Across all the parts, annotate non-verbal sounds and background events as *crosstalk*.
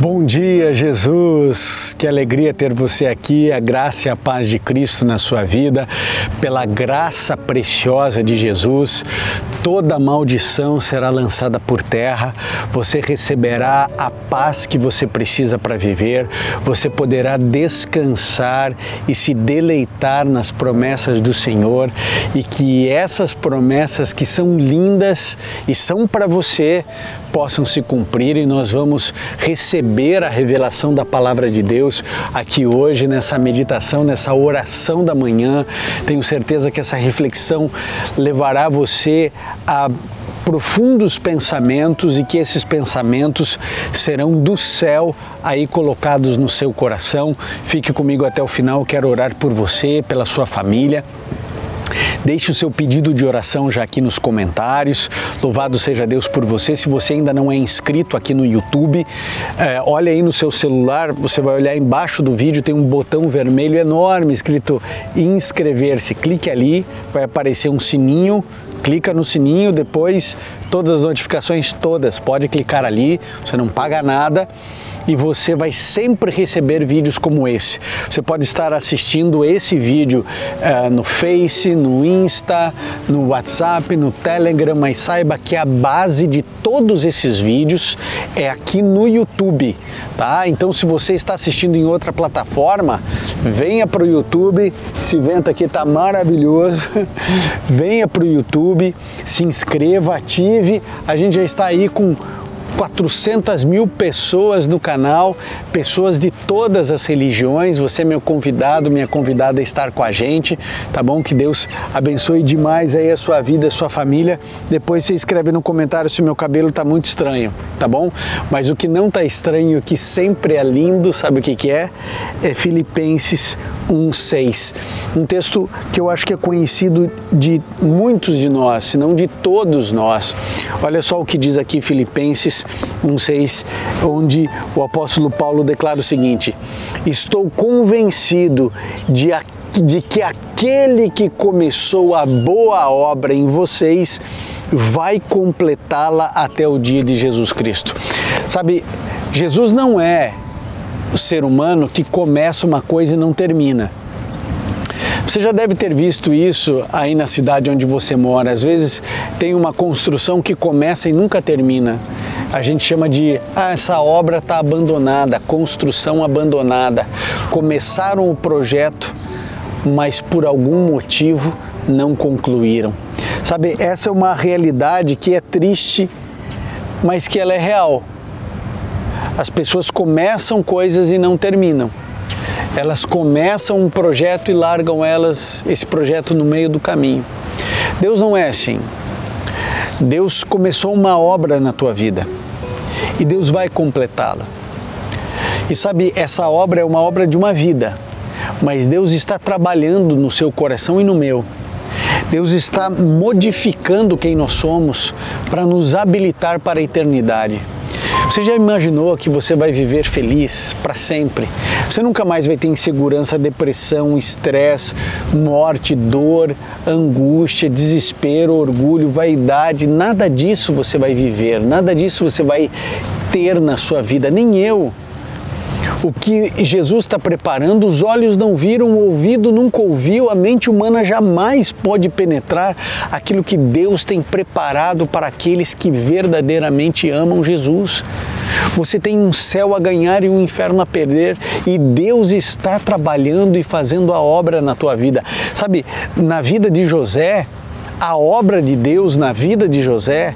Bom dia, Jesus! Que alegria ter você aqui, a graça e a paz de Cristo na sua vida. Pela graça preciosa de Jesus, toda maldição será lançada por terra. Você receberá a paz que você precisa para viver. Você poderá descansar e se deleitar nas promessas do Senhor e que essas promessas que são lindas e são para você possam se cumprir e nós vamos receber a revelação da palavra de Deus aqui hoje nessa meditação, nessa oração da manhã. Tenho certeza que essa reflexão levará você a profundos pensamentos e que esses pensamentos serão do céu aí colocados no seu coração. Fique comigo até o final, quero orar por você, pela sua família. Deixe o seu pedido de oração já aqui nos comentários. Louvado seja Deus por você. Se você ainda não é inscrito aqui no YouTube, é, olha aí no seu celular, você vai olhar embaixo do vídeo, tem um botão vermelho enorme escrito inscrever-se. Clique ali, vai aparecer um sininho clica no sininho, depois todas as notificações todas, pode clicar ali, você não paga nada e você vai sempre receber vídeos como esse. Você pode estar assistindo esse vídeo uh, no Face, no Insta, no WhatsApp, no Telegram, mas saiba que a base de todos esses vídeos é aqui no YouTube, tá? Então se você está assistindo em outra plataforma, venha para o YouTube, esse evento aqui está maravilhoso, *laughs* venha para o YouTube, se inscreva, ative, a gente já está aí com 400 mil pessoas no canal, pessoas de todas as religiões. Você é meu convidado, minha convidada a estar com a gente, tá bom? Que Deus abençoe demais aí a sua vida, a sua família. Depois você escreve no comentário se meu cabelo tá muito estranho, tá bom? Mas o que não tá estranho, que sempre é lindo, sabe o que que é? É Filipenses 1:6. Um texto que eu acho que é conhecido de muitos de nós, se não de todos nós. Olha só o que diz aqui Filipenses 1:6, onde o apóstolo Paulo declara o seguinte: Estou convencido de, de que aquele que começou a boa obra em vocês vai completá-la até o dia de Jesus Cristo. Sabe, Jesus não é o ser humano que começa uma coisa e não termina. Você já deve ter visto isso aí na cidade onde você mora. Às vezes tem uma construção que começa e nunca termina. A gente chama de ah, essa obra está abandonada, construção abandonada. Começaram o projeto, mas por algum motivo não concluíram. Sabe, essa é uma realidade que é triste, mas que ela é real. As pessoas começam coisas e não terminam. Elas começam um projeto e largam elas esse projeto no meio do caminho. Deus não é assim. Deus começou uma obra na tua vida e Deus vai completá-la. E sabe, essa obra é uma obra de uma vida, mas Deus está trabalhando no seu coração e no meu. Deus está modificando quem nós somos para nos habilitar para a eternidade. Você já imaginou que você vai viver feliz para sempre? Você nunca mais vai ter insegurança, depressão, estresse, morte, dor, angústia, desespero, orgulho, vaidade, nada disso você vai viver, nada disso você vai ter na sua vida, nem eu. O que Jesus está preparando, os olhos não viram, o ouvido nunca ouviu, a mente humana jamais pode penetrar aquilo que Deus tem preparado para aqueles que verdadeiramente amam Jesus. Você tem um céu a ganhar e um inferno a perder, e Deus está trabalhando e fazendo a obra na tua vida. Sabe, na vida de José, a obra de Deus na vida de José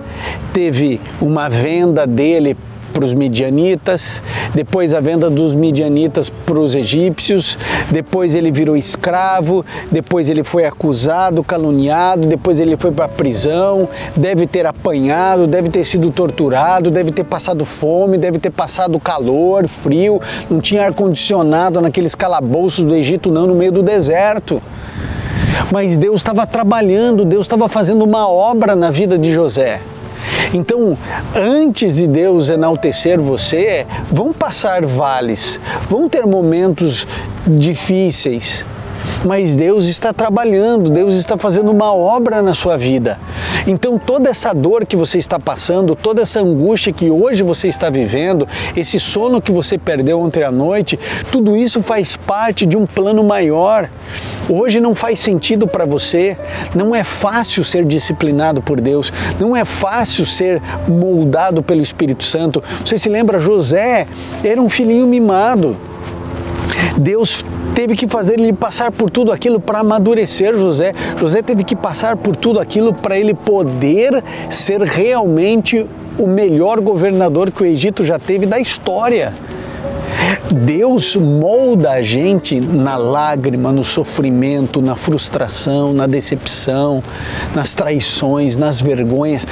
teve uma venda dele para os midianitas, depois a venda dos midianitas para os egípcios, depois ele virou escravo, depois ele foi acusado, caluniado, depois ele foi para a prisão, deve ter apanhado, deve ter sido torturado, deve ter passado fome, deve ter passado calor, frio, não tinha ar-condicionado naqueles calabouços do Egito, não, no meio do deserto. Mas Deus estava trabalhando, Deus estava fazendo uma obra na vida de José. Então, antes de Deus enaltecer você, vão passar vales, vão ter momentos difíceis. mas Deus está trabalhando, Deus está fazendo uma obra na sua vida. Então toda essa dor que você está passando, toda essa angústia que hoje você está vivendo, esse sono que você perdeu ontem à noite, tudo isso faz parte de um plano maior. Hoje não faz sentido para você, não é fácil ser disciplinado por Deus, não é fácil ser moldado pelo Espírito Santo. Você se lembra, José era um filhinho mimado. Deus teve que fazer ele passar por tudo aquilo para amadurecer José. José teve que passar por tudo aquilo para ele poder ser realmente o melhor governador que o Egito já teve da história. Deus molda a gente na lágrima, no sofrimento, na frustração, na decepção, nas traições, nas vergonhas.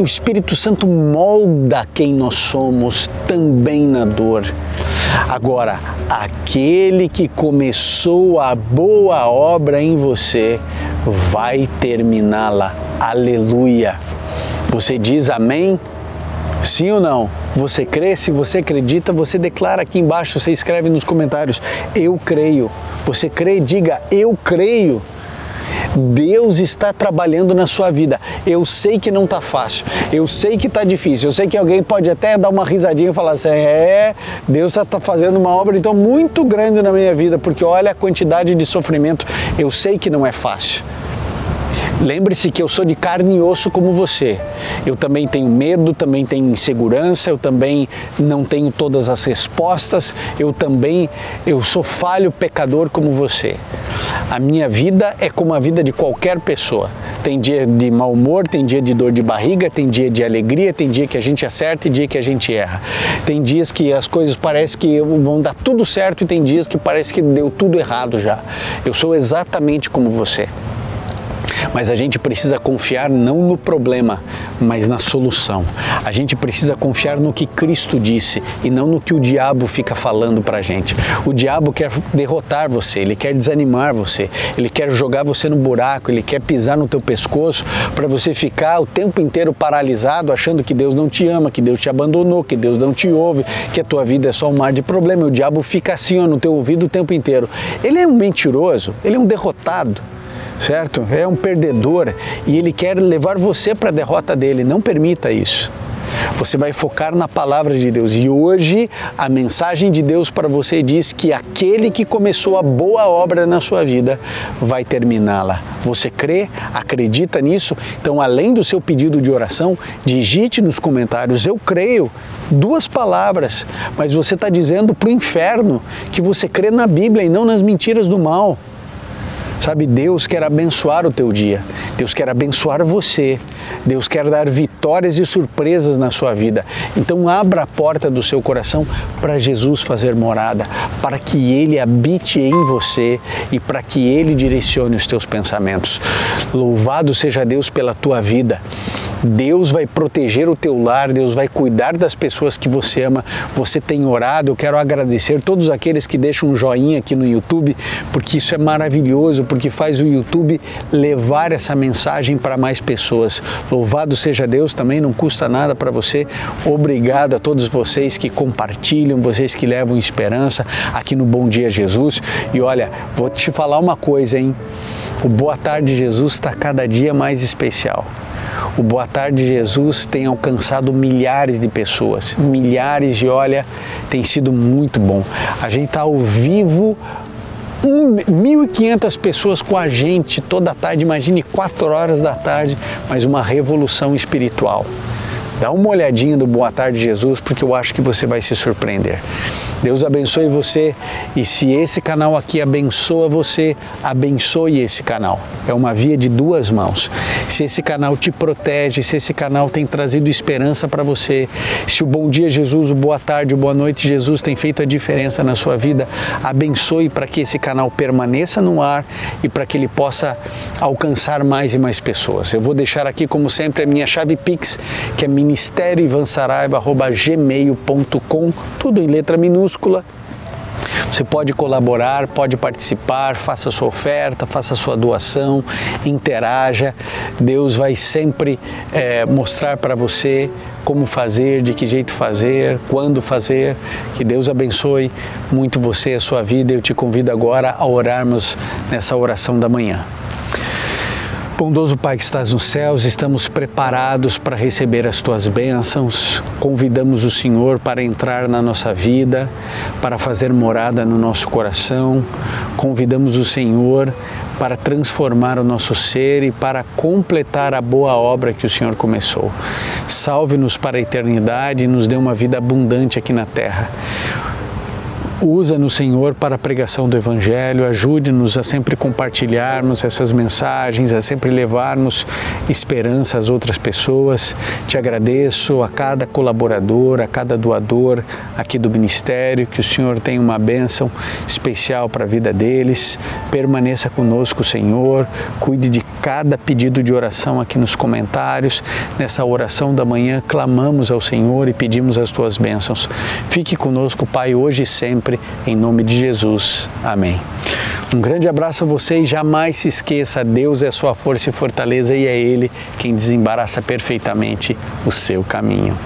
O Espírito Santo molda quem nós somos também na dor. Agora, aquele que começou a boa obra em você vai terminá-la. Aleluia. Você diz amém? Sim ou não? Você crê? Se você acredita, você declara aqui embaixo, você escreve nos comentários: Eu creio. Você crê? Diga: Eu creio. Deus está trabalhando na sua vida. Eu sei que não está fácil, eu sei que está difícil, eu sei que alguém pode até dar uma risadinha e falar assim: é, Deus está tá fazendo uma obra então muito grande na minha vida, porque olha a quantidade de sofrimento. Eu sei que não é fácil. Lembre-se que eu sou de carne e osso como você. Eu também tenho medo, também tenho insegurança, eu também não tenho todas as respostas, eu também eu sou falho pecador como você. A minha vida é como a vida de qualquer pessoa. Tem dia de mau humor, tem dia de dor de barriga, tem dia de alegria, tem dia que a gente acerta e dia que a gente erra. Tem dias que as coisas parecem que vão dar tudo certo e tem dias que parece que deu tudo errado já. Eu sou exatamente como você. Mas a gente precisa confiar não no problema, mas na solução. A gente precisa confiar no que Cristo disse e não no que o diabo fica falando pra gente. O diabo quer derrotar você, ele quer desanimar você, ele quer jogar você no buraco, ele quer pisar no teu pescoço para você ficar o tempo inteiro paralisado achando que Deus não te ama, que Deus te abandonou, que Deus não te ouve, que a tua vida é só um mar de problema. O diabo fica assim ó, no teu ouvido o tempo inteiro. Ele é um mentiroso, ele é um derrotado certo? É um perdedor e ele quer levar você para a derrota dele. Não permita isso. Você vai focar na palavra de Deus. E hoje a mensagem de Deus para você diz que aquele que começou a boa obra na sua vida vai terminá-la. Você crê? Acredita nisso? Então, além do seu pedido de oração, digite nos comentários: Eu creio. Duas palavras, mas você está dizendo para o inferno que você crê na Bíblia e não nas mentiras do mal. Sabe, Deus quer abençoar o teu dia. Deus quer abençoar você. Deus quer dar vitórias e surpresas na sua vida. Então abra a porta do seu coração para Jesus fazer morada, para que ele habite em você e para que ele direcione os teus pensamentos. Louvado seja Deus pela tua vida. Deus vai proteger o teu lar, Deus vai cuidar das pessoas que você ama. Você tem orado, eu quero agradecer todos aqueles que deixam um joinha aqui no YouTube, porque isso é maravilhoso, porque faz o YouTube levar essa mensagem para mais pessoas. Louvado seja Deus, também não custa nada para você. Obrigado a todos vocês que compartilham, vocês que levam esperança aqui no Bom Dia Jesus. E olha, vou te falar uma coisa, hein? O Boa Tarde Jesus está cada dia mais especial. O Boa Tarde Jesus tem alcançado milhares de pessoas, milhares e olha, tem sido muito bom. A gente está ao vivo 1.500 pessoas com a gente toda tarde, imagine 4 horas da tarde, mas uma revolução espiritual. Dá uma olhadinha do Boa Tarde Jesus, porque eu acho que você vai se surpreender. Deus abençoe você e se esse canal aqui abençoa você, abençoe esse canal. É uma via de duas mãos. Se esse canal te protege, se esse canal tem trazido esperança para você, se o Bom Dia Jesus, o Boa Tarde, o Boa Noite Jesus tem feito a diferença na sua vida, abençoe para que esse canal permaneça no ar e para que ele possa alcançar mais e mais pessoas. Eu vou deixar aqui, como sempre, a minha chave Pix, que é ministérioivansaraiva.gmail.com, tudo em letra minúscula Você pode colaborar, pode participar, faça sua oferta, faça sua doação, interaja. Deus vai sempre é, mostrar para você como fazer, de que jeito fazer, quando fazer. Que Deus abençoe muito você e a sua vida. Eu te convido agora a orarmos nessa oração da manhã. Bondoso Pai que estás nos céus, estamos preparados para receber as tuas bênçãos. Convidamos o Senhor para entrar na nossa vida, para fazer morada no nosso coração. Convidamos o Senhor para transformar o nosso ser e para completar a boa obra que o Senhor começou. Salve-nos para a eternidade e nos dê uma vida abundante aqui na terra. Usa-nos, Senhor, para a pregação do Evangelho, ajude-nos a sempre compartilharmos essas mensagens, a sempre levarmos esperança às outras pessoas. Te agradeço a cada colaborador, a cada doador aqui do ministério, que o Senhor tenha uma bênção especial para a vida deles. Permaneça conosco, Senhor, cuide de cada pedido de oração aqui nos comentários. Nessa oração da manhã, clamamos ao Senhor e pedimos as tuas bênçãos. Fique conosco, Pai, hoje e sempre sempre, em nome de Jesus. Amém. Um grande abraço a você e jamais se esqueça: Deus é sua força e fortaleza e é Ele quem desembaraça perfeitamente o seu caminho.